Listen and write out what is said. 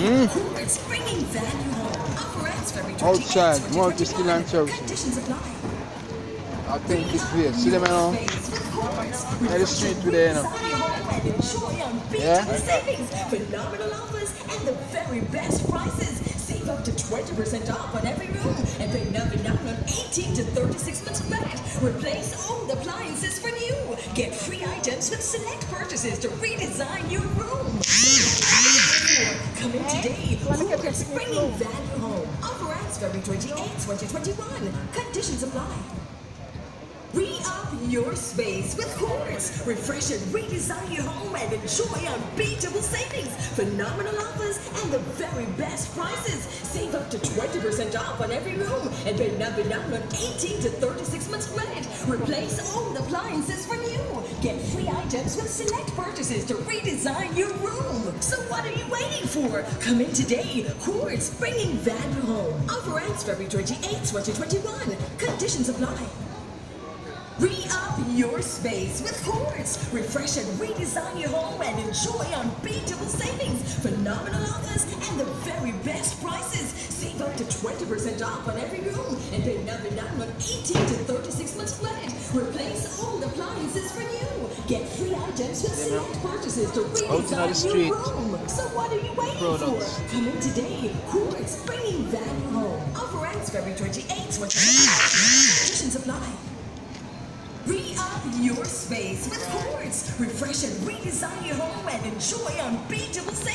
Mm. Courts bringing value home. Offer ends February 28th, Outside, 2021. Monty Skill and Chelsea. Conditions apply. Authentic place. See them now? Near the street today, you know. Yeah? Savings, phenomenal offers, and the very best prices. Save up to 20% off on every room and pay nothing down on 18 to 36 months rent. Replace old appliances for new. Get free items with select purchases to redesign your room. Come in today. Courts bringing value home. Offer ends February 28, 2021. Conditions apply. Re-up your space with Courts. Refresh and redesign your home and enjoy unbeatable savings, phenomenal offers, and the very best prices. Save up to 20% off on every room and pay nothing down on 18 to 36 months rent. Replace old appliances for new. Get free items with select purchases to redesign your room. Come in today. Courts bringing value home. Offer ends February 28, 2021. Conditions apply. Re-up your space with Courts. Refresh and redesign your home and enjoy unbeatable savings, phenomenal offers, and the very best prices. Save up to 20% off on every room and pay nothing down on 18 to 36 months rent. Replace old appliances for new. Get free items with select purchases to Out in the redesign street. your room. So what are you waiting Products. for? Come in today. Courts bringing that home. Offer ends February 28, 2021. Conditions apply. Re-up your space with Courts. Refresh and redesign your home and enjoy unbeatable savings.